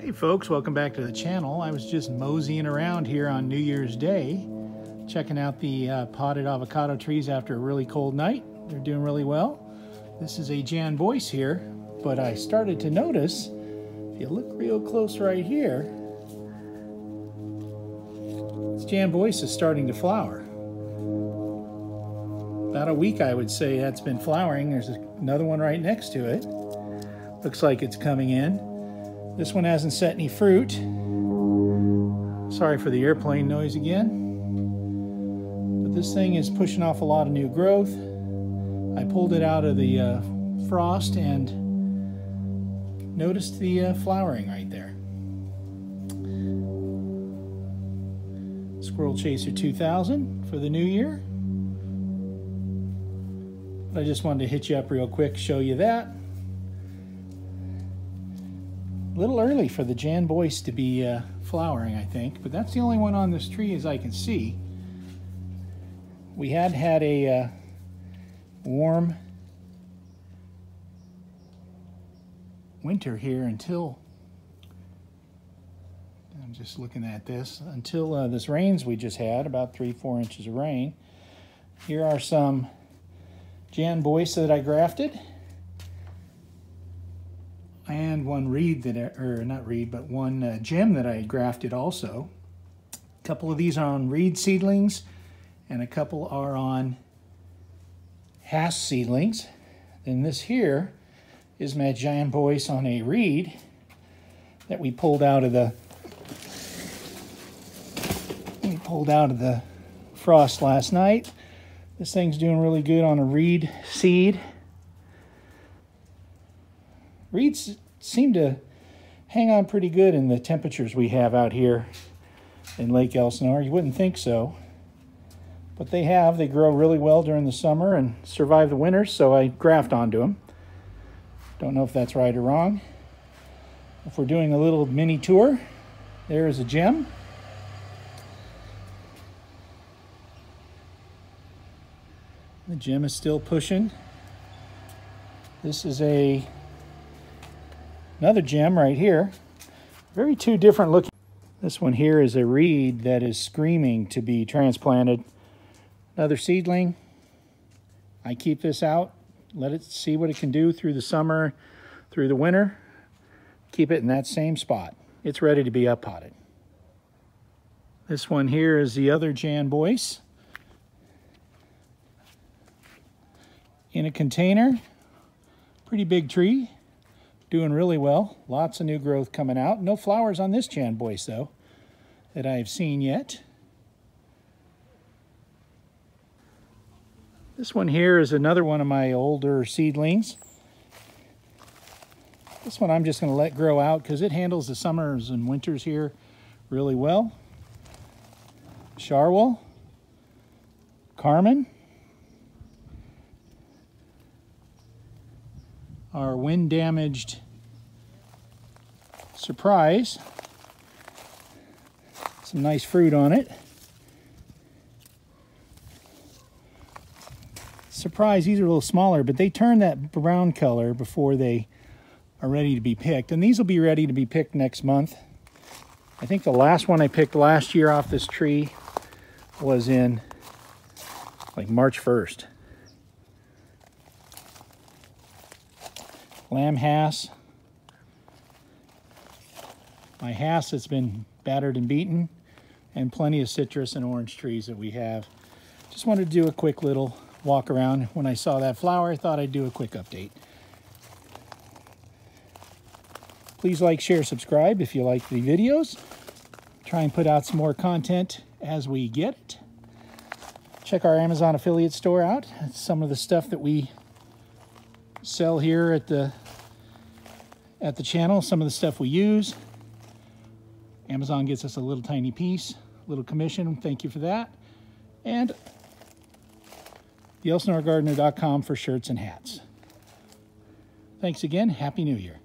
Hey folks, welcome back to the channel. I was just moseying around here on New Year's Day, checking out the uh, potted avocado trees after a really cold night. They're doing really well. This is a Jan Boyce here, but I started to notice, if you look real close right here, this Jan Boyce is starting to flower. About a week, I would say, that's been flowering. There's another one right next to it. Looks like it's coming in. This one hasn't set any fruit. Sorry for the airplane noise again. But this thing is pushing off a lot of new growth. I pulled it out of the uh, frost and noticed the uh, flowering right there. Squirrel Chaser 2000 for the new year. I just wanted to hit you up real quick, show you that little early for the Jan Boyce to be uh, flowering, I think, but that's the only one on this tree as I can see. We had had a uh, warm winter here until, I'm just looking at this, until uh, this rains we just had, about three, four inches of rain. Here are some Jan Boyce that I grafted and one reed that, or not reed, but one uh, gem that I grafted also. A couple of these are on reed seedlings, and a couple are on Hass seedlings. Then this here is my Jan Boyce on a reed that we pulled out of the we pulled out of the frost last night. This thing's doing really good on a reed seed. Reeds seem to hang on pretty good in the temperatures we have out here in Lake Elsinore. You wouldn't think so, but they have. They grow really well during the summer and survive the winter, so I graft onto them. Don't know if that's right or wrong. If we're doing a little mini tour, there is a gem. The gem is still pushing. This is a Another gem right here. Very two different looking. This one here is a reed that is screaming to be transplanted. Another seedling. I keep this out, let it see what it can do through the summer, through the winter. Keep it in that same spot. It's ready to be up potted. This one here is the other Jan Boyce. In a container, pretty big tree doing really well. Lots of new growth coming out. No flowers on this Boyce, though, that I've seen yet. This one here is another one of my older seedlings. This one I'm just going to let grow out because it handles the summers and winters here really well. Sharwil, Carmen, our wind damaged Sir Prize. Some nice fruit on it. Sir Prize, these are a little smaller, but they turn that brown color before they are ready to be picked. And these will be ready to be picked next month. I think the last one I picked last year off this tree was in like March 1st. Lamb Hass. My Hass that's been battered and beaten, and plenty of citrus and orange trees that we have. Just wanted to do a quick little walk around. When I saw that flower, I thought I'd do a quick update. Please like, share, subscribe if you like the videos. Try and put out some more content as we get it. Check our Amazon affiliate store out. It's some of the stuff that we sell here at the at the channel some of the stuff we use. Amazon gets us a little tiny piece little commission. Thank you for that. And the for shirts and hats. Thanks again. Happy new year